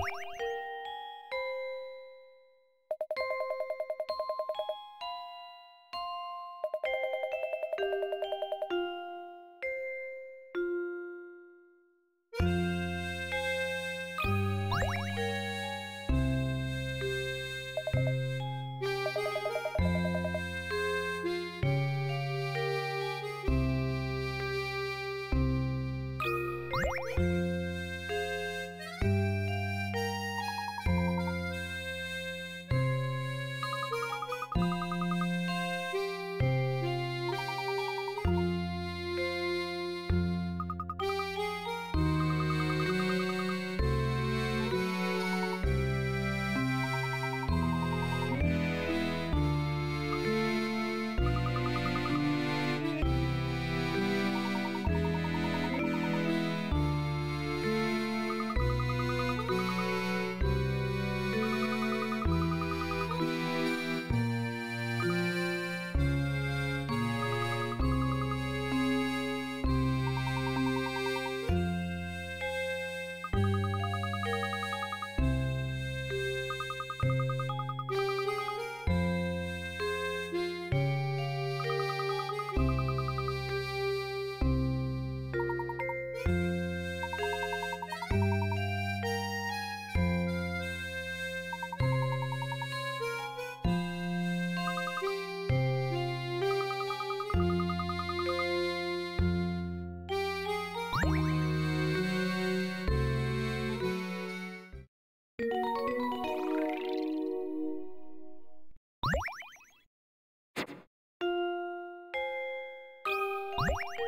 you I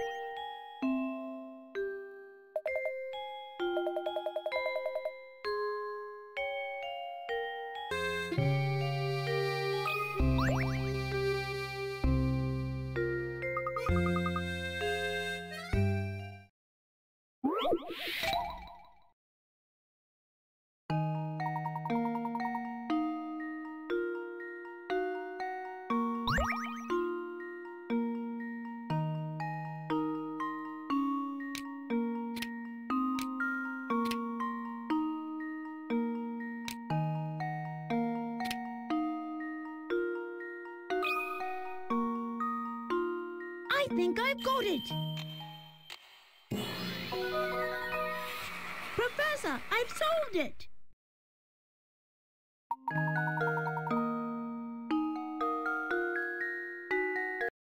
think I've got it! Professor, I've solved it!